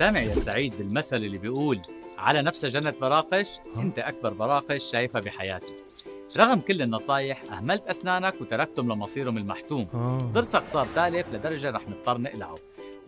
سامع يا سعيد بالمثل اللي بيقول على نفسه جنة براقش ها؟ أنت أكبر براقش شايفها بحياتي رغم كل النصايح أهملت أسنانك وتركتهم لمصيرهم المحتوم آه. ضرسك صار تالف لدرجة رح نضطر نقلعه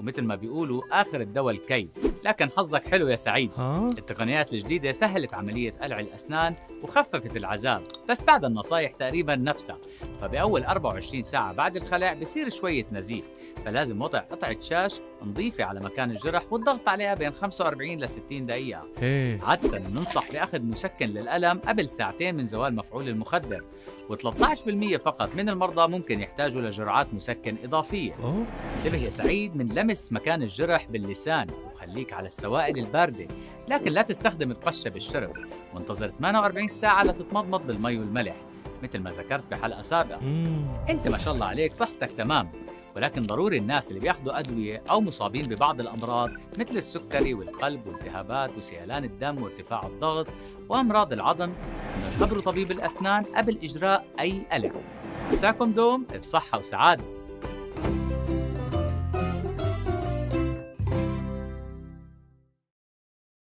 ومثل ما بيقولوا آخر الدواء الكي لكن حظك حلو يا سعيد آه. التقنيات الجديدة سهلت عملية قلع الأسنان وخففت العذاب بس بعد النصايح تقريبا نفسها فبأول 24 ساعة بعد الخلع بصير شوية نزيف فلازم وضع قطعة شاش نظيفة على مكان الجرح والضغط عليها بين 45 ل 60 دقيقة. إيه. عادة ننصح بأخذ مسكن للألم قبل ساعتين من زوال مفعول المخدر و13% فقط من المرضى ممكن يحتاجوا لجرعات مسكن إضافية. انتبه يا سعيد من لمس مكان الجرح باللسان وخليك على السوائل الباردة لكن لا تستخدم القشة بالشرب. وانتظر 48 ساعة لتتمضمض بالمي والملح. مثل ما ذكرت بحلقة سابقة. مم. أنت ما شاء الله عليك صحتك تمام. ولكن ضروري الناس اللي بياخذوا أدوية أو مصابين ببعض الأمراض مثل السكري والقلب والالتهابات وسيلان الدم وارتفاع الضغط وأمراض العظم أن يخبروا طبيب الأسنان قبل إجراء أي قلع مساكم دوم بصحة وسعادة.